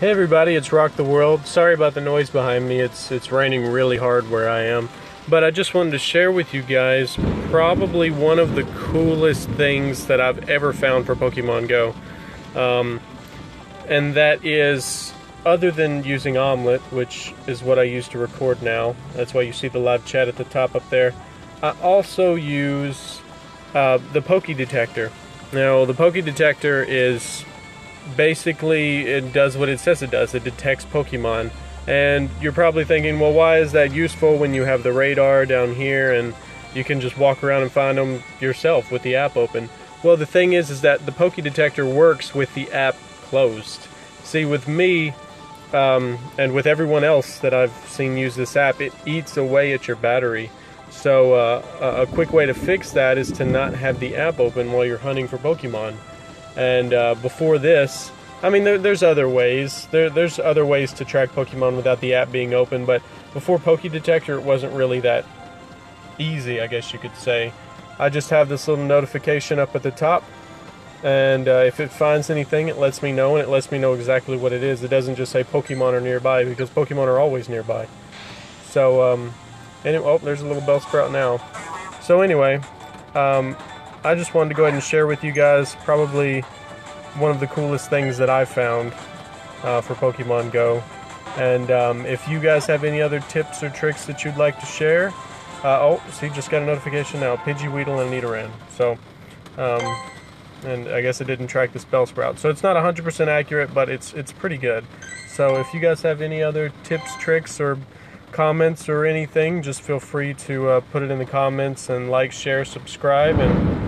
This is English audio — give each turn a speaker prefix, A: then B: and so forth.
A: Hey everybody, it's Rock the World. Sorry about the noise behind me. It's it's raining really hard where I am. But I just wanted to share with you guys probably one of the coolest things that I've ever found for Pokemon Go. Um, and that is other than using Omlet, which is what I use to record now. That's why you see the live chat at the top up there. I also use uh, the PokeDetector. Now, the PokeDetector is basically it does what it says it does. It detects Pokemon. And you're probably thinking, well, why is that useful when you have the radar down here and you can just walk around and find them yourself with the app open? Well, the thing is, is that the PokeDetector works with the app closed. See, with me um, and with everyone else that I've seen use this app, it eats away at your battery. So uh, a quick way to fix that is to not have the app open while you're hunting for Pokemon. And uh, before this, I mean, there, there's other ways. There, there's other ways to track Pokemon without the app being open, but before PokeDetector, it wasn't really that easy, I guess you could say. I just have this little notification up at the top, and uh, if it finds anything, it lets me know, and it lets me know exactly what it is. It doesn't just say Pokemon are nearby, because Pokemon are always nearby. So, um, anyway, oh, there's a little Bellsprout now. So anyway, um, I just wanted to go ahead and share with you guys probably one of the coolest things that I've found uh, for Pokemon Go. And um, if you guys have any other tips or tricks that you'd like to share, uh, oh, see, just got a notification now. Pidgey Weedle and Nidoran. So, um, and I guess it didn't track the Bellsprout. So it's not 100% accurate, but it's it's pretty good. So if you guys have any other tips, tricks, or comments or anything, just feel free to uh, put it in the comments and like, share, subscribe, and